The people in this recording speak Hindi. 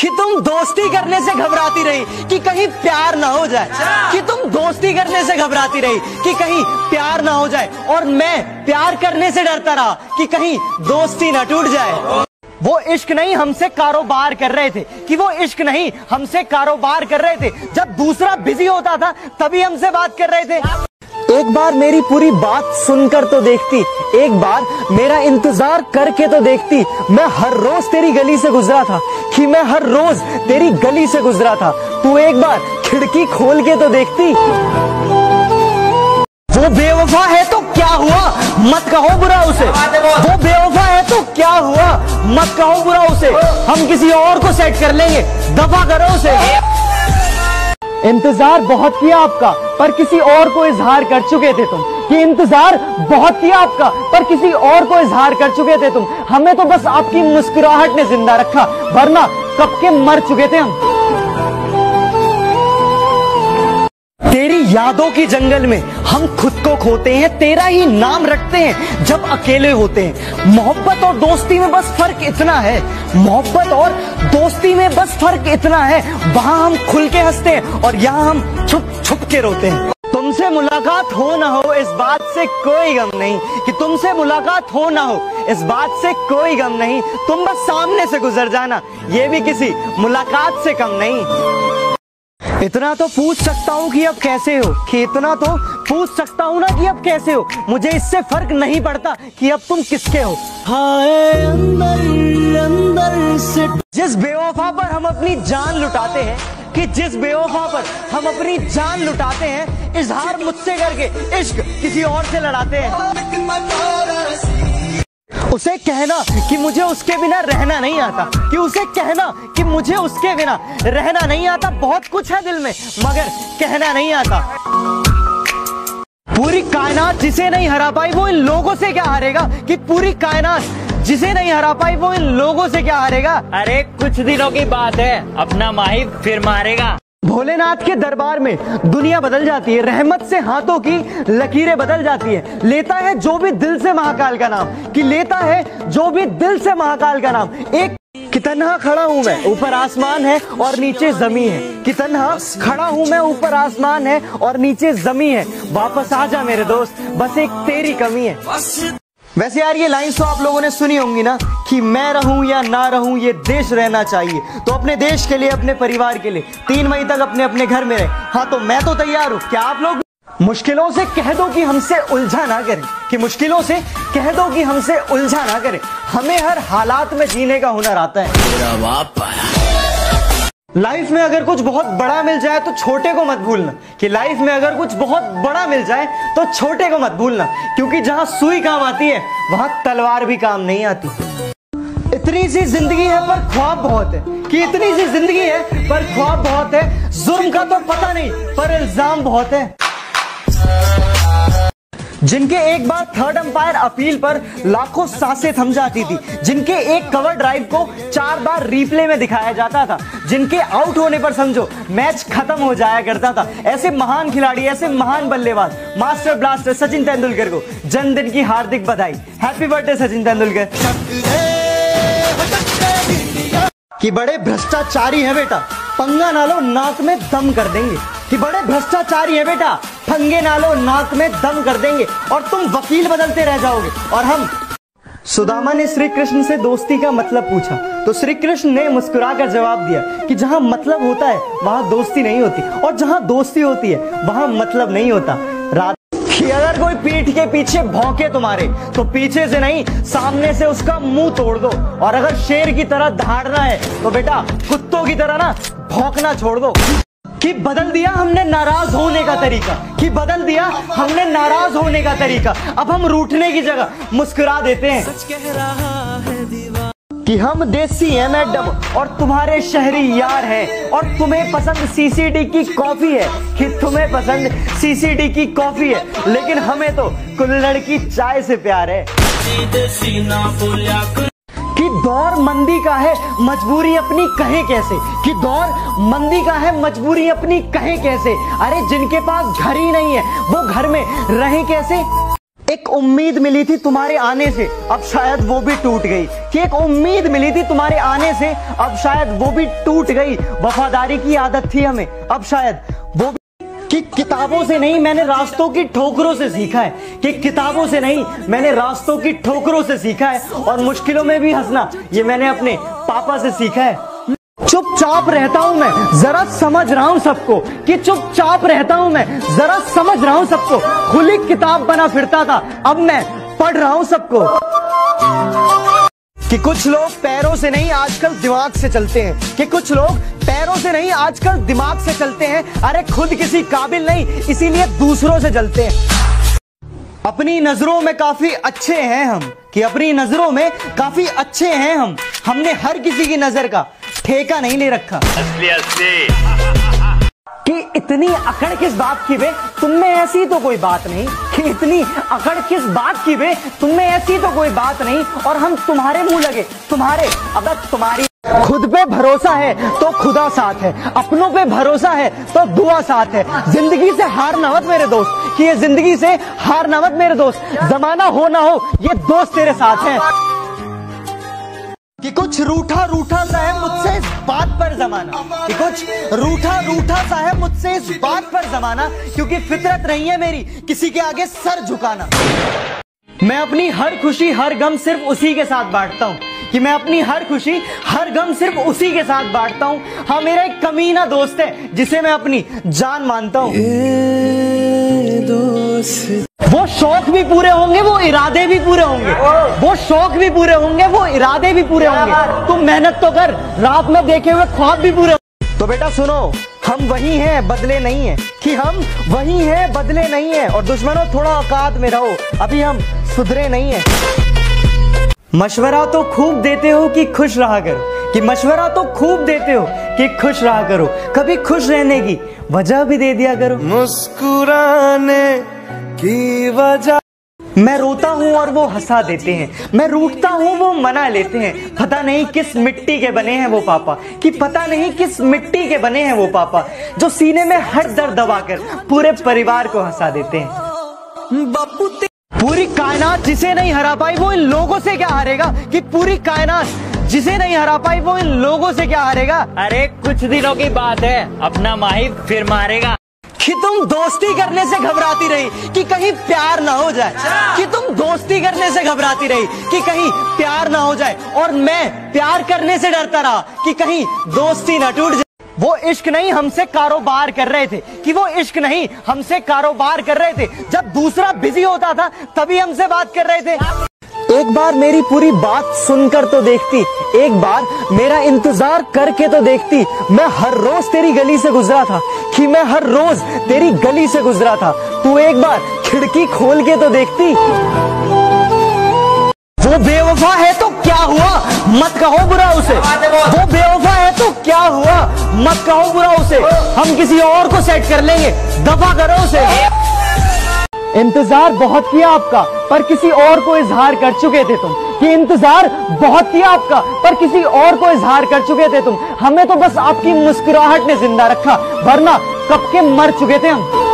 कि तुम दोस्ती करने से घबराती रही कि कहीं प्यार ना हो जाए। कि तुम दोस्ती करने से घबराती रही कि कहीं प्यार ना हो जाए। और मैं प्यार करने से डरता रहा कि कहीं दोस्ती ना टूट जाए। वो इश्क नहीं हमसे कारोबार कर रहे थे कि वो इश्क नहीं हमसे कारोबार कर रहे थे। जब दूसरा बिज़ी होता था तभी हमसे बात कर रहे थे। एक बार मेरी पूरी बात सुनकर तो देखती, एक बार मेरा इंतज़ार करके तो देखती, मैं हर रोज तेरी गली से गुजरा था, कि मैं हर रोज तेरी गली से गुजरा था, तू एक बार खिड़की खोल के तो देखती। वो बेवफा है तो क्या हुआ? मत कहो बुरा उसे। वो बेवफा है तो क्या हुआ? मत कहो बुरा उसे। हम किसी और को सेट कर लेंगे। दफ़ा करो उसे। इंतज़ार बहुत किया आपका। पर किसी और को इजहार कर चुके थे तुम। कि इंतज़ार बहुत किया आपका, पर किसी और को इजहार कर चुके थे तुम। हमें तो बस आपकी मुस्कुराहट ने ज़िंदा रखा, वरना कब के मर चुके थे हम? तेरी यादों की जंगल में हम खुद को खोते हैं, तेरा ही नाम रखते हैं जब अकेले होते हैं। मोहब्बत और दोस्ती में बस फ़र्क इतना है, मोहब्बत और दोस्ती में बस फ़र्क इतना है। वहाँ हम खुल के हँसते हैं और यहाँ हम छुप छुप के रोते हैं। तुमसे मुलाकात हो ना हो, इस बात से कोई गम नहीं कि तुमसे मुलाकात हो ना हो, इस बात से कोई गम नहीं। तुम बस सामने से गुजर जाना, ये भी किसी मुलाकात से कम नहीं। इतना तो पूछ सकता हूँ कि अब कैसे हो कि इतना तो पूछ सकता हूँ ना कि अब कैसे हो। मुझे इससे फ़र्क नहीं पड़ता कि अब तुम किसके हो। हाय अंदर अंदर से जिस बेवफा पर हम अपनी जान लुटाते हैं कि जिस बेवफा पर हम अपनी जान लुटाते हैं इजहार मुझसे करके इश्क किसी और से लड़ाते हैं। उसे कहना कि मुझे उसके बिना रहना नहीं आता। कि उसे कहना कि मुझे उसके बिना रहना नहीं आता। बहुत कुछ है दिल में, मगर कहना नहीं आता। पूरी कायनात जिसे नहीं हरा पाई, वो इन लोगों से क्या हारेगा? कि पूरी कायनात जिसे नहीं हरा पाई, वो इन लोगों से क्या हारेगा? अरे, कुछ दिनों की बात है। अपना माही फिर मारेगा। भोलेनाथ के दरबार में दुनिया बदल जाती है, रहमत से हाथों की लकीरें बदल जाती है। लेता है जो भी दिल से महाकाल का नाम, कि लेता है जो भी दिल से महाकाल का नाम। एक कितना खड़ा हूँ मैं, ऊपर आसमान है और नीचे जमी है। कितना खड़ा हूँ मैं, ऊपर आसमान है और नीचे जमी है। वापस आ जा मेरे दोस्त, बस एक तेरी कमी है। वैसे यार, ये लाइन तो आप लोगों ने सुनी होंगी ना कि मैं रहूँ या ना रहूँ, ये देश रहना चाहिए। तो अपने देश के लिए, अपने परिवार के लिए। तीन मई तक अपने अपने घर में रहे। हाँ तो मैं तो तैयार हूँ। क्या आप लोग मुश्किलों से कह दो कि हमसे उलझा ना करें? कि मुश्किलों से कह दो कि हमसे उलझा ना करें? हमें हर हालात में जीने का हुनर आता है। लाइफ में अगर कुछ बहुत बड़ा मिल जाए तो छोटे को मत भूलना। कि लाइफ में अगर कुछ बहुत बड़ा मिल जाए तो छोटे को मत भूलना। क्योंकि जहाँ सुई काम आती है, वहाँ तलवार भी काम नहीं आती। इतनी सी ज़िंदगी है पर ख्वाब बहुत है। कि इतनी सी ज़िंदगी है पर ख्वाब बहुत है। जुर्म का तो पता नहीं, पर इल्ज़ाम बहुत है। जिनके एक बार थर्ड अंपायर अपील पर लाखों साँसें थम जाती थी, जिनके एक कवर ड्राइव को चार बार रिप्ले में दिखाया जाता था, जिनके आउट होने पर समझो मैच खत्म हो जाया करता था। ऐसे महान खिलाड़ी, ऐसे महान बल्लेबाज मास्टर ब्लास्टर सचिन तेंदुलकर को जन्मदिन की हार्दिक बधाई। Happy birthday Sachin Tendulkar. कि बड़े भ्रष्टाचारी है बेटा, पंगा ना लो, नाक में दम कर देंगे। कि बड़े भ्रष्टाचारी है बेटा पंगे ना लो नाक में दम कर देंगे और तुम वकील बदलते रह जाओगे। और हम सुदामा ने श्री कृष्ण से दोस्ती का मतलब पूछा तो श्री कृष्ण ने मुस्कुराकर जवाब दिया कि जहाँ मतलब होता है, वहाँ दोस्ती नहीं होती। और जहाँ दोस्ती होती है, वहाँ मतलब नहीं होता। रात कि अगर कोई पीठ के पीछे भौंके तुम्हारे तो पीछे से नहीं, सामने से उसका मुँह तोड़ दो। और अगर शेर की तरह धाड़ना है तो बेटा, कुत्तों की तरह ना, भौंकना छोड़ दो। कि बदल दिया हमने नाराज़ होने का तरीका कि बदल दिया हमने नाराज़ होने का तरीका। अब हम रूठने की जगह मुस्कुरा देते हैं। कि हम देसी हैं मैडम और तुम्हारे शहरी यार हैं और तुम्हें पसंद सीसीडी की कॉफ़ी है कि तुम्हें पसंद सीसीडी की कॉफ़ी है। लेकिन हमें तो कुल्लड़ की चाय से प्यार है। कि दौर मंदी का है, मजबूरी अपनी कहे कैसे? कि दौर मंदी का है, मजबूरी अपनी कहे कैसे? अरे, जिनके पास घर ही नहीं है, वो घर में रहे कैसे? एक उम्मीद मिली थी तुम्हारे आने से, अब शायद वो भी टूट गई। कि एक उम्मीद मिली थी तुम्हारे आने से, अब शायद वो भी टूट गई। वफादारी की आदत थी हमें, अब शायद कि किताबों से नहीं, मैंने रास्तों की ठोकरों से सीखा है। कि किताबों से नहीं, मैंने रास्तों की ठोकरों से सीखा है। और मुश्किलों में भी हंसना, ये मैंने अपने पापा से सीखा है। चुपचाप रहता हूँ मैं, जरा समझ रहा हूँ सबको कि चुपचाप रहता हूँ मैं, जरा समझ रहा हूँ सबको। खुली किताब बना फिरता था, अब मैं पढ़ रहा हूँ सबको। कि कुछ लोग पैरों से नहीं आजकल दिमाग से चलते हैं, कि कुछ लोग पैरों से नहीं आजकल दिमाग से चलते हैं। अरे खुद किसी काबिल नहीं, इसीलिए दूसरों से जलते हैं। अपनी नज़रों में काफ़ी अच्छे हैं हम, कि अपनी नज़रों में काफ़ी अच्छे हैं हम। हमने हर किसी की नज़र का ठेका नहीं ले रखा। असली असली। कि इतनी अकड़ किस बात की बे? तुम में ऐसी तो कोई बात नहीं कि इतनी अकड़ किस बात की बे? तुम में ऐसी तो कोई बात नहीं और हम तुम्हारे मुँह लगे। तुम्हारे अब तुम्हारी खुद पे भरोसा है तो खुदा साथ है। अपनों पे भरोसा है तो दुआ साथ है। ज़िंदगी से हार ना मत मेरे दोस्त, कि ये ज़िंदगी से हार ना मत मेरे दोस्त। जमाना हो ना हो, ये दोस्त तेरे साथ है। कि कुछ रूठा रूठा सा है मुझसे बात पर जमाना। कि कुछ रूठा रूठा सा है मुझसे इस बात पर जमाना, क्योंकि फितरत नहीं है मेरी, किसी के आगे सर झुकाना। मैं अपनी हर खुशी, हर गम सिर्फ़ उसी के साथ बांटता हूँ। कि मैं अपनी हर खुशी, हर गम सिर्फ़ उसी के साथ बांटता हूँ। हाँ मेरा एक कमीना दोस्त है, जिसे मैं अपनी जान मानता हूँ। वो शौक भी पूरे होंगे वो इरादे भी पूरे होंगे। वो शौक भी पूरे होंगे वो इरादे भी पूरे होंगे। तुम मेहनत तो कर रात में देखे हुए ख्वाब भी पूरे तो बेटा सुनो हम वही हैं बदले नहीं हैं। कि हम वही हैं बदले नहीं हैं। और दुश्मनों थोड़ा औकात में रहो अभी हम सुधरे नहीं हैं। मशवरा तो खूब देते हो कि खुश रहा करो। कि मशवरा तो खूब देते हो कि खुश रहा करो। कभी खुश रहने की वजह भी दे दिया करो। मुस्कुराने की वजह। मैं रोता हूँ और वो हंसा देते हैं। मैं रूठता हूँ वो मना लेते हैं। पता नहीं किस मिट्टी के बने हैं वो पापा। कि पता नहीं किस मिट्टी के बने हैं वो पापा। जो सीने में हर दर्द दबाकर पूरे परिवार को हंसा देते हैं। बापू पूरी कायनात जिसे नहीं हरा पाई वो इन लोगों से क्या हारेगा? कि पूरी कायनात जिसे नहीं हरा पाई वो इन लोगों से क्या हारेगा? अरे कुछ दिनों की बात है। अपना माही फिर मारेगा। कि तुम दोस्ती करने से घबराती रही, कि कहीं प्यार ना हो जाए। कि तुम दोस्ती करने से घबराती रही, कि कहीं प्यार ना हो जाए। और मैं प्यार करने से डरता रहा, कि कहीं दोस्ती ना टूट जाए। वो इश्क नहीं हमसे कारोबार कर रहे थे, कि वो इश्क नहीं हमसे कारोबार कर रहे थे। जब दूसरा बिज़ी होता था, तभी हमसे बात कर रहे थे। एक बार मेरी पूरी बात सुनकर तो देखती, एक बार मेरा इंतज़ार करके तो देखती, मैं हर रोज तेरी गली से गुजरा था, कि मैं हर रोज तेरी गली से गुजरा था, तू एक बार खिड़की खोल के तो देखती। वो बेवफा है तो क्या हुआ? मत कहो बुरा उसे। वो बेवफा है तो क्या हुआ? मत कहो बुरा उसे। हम किसी और को सेट कर लेंगे। दफ़ा करो उसे। इंतज़ार बहुत किया आपका, पर किसी और को इजहार कर चुके थे तुम। कि इंतज़ार बहुत किया आपका, पर किसी और को इजहार कर चुके थे तुम। हमें तो बस आपकी मुस्कुराहट ने ज़िंदा रखा, वरना कब के मर चुके थे हम?